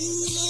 Música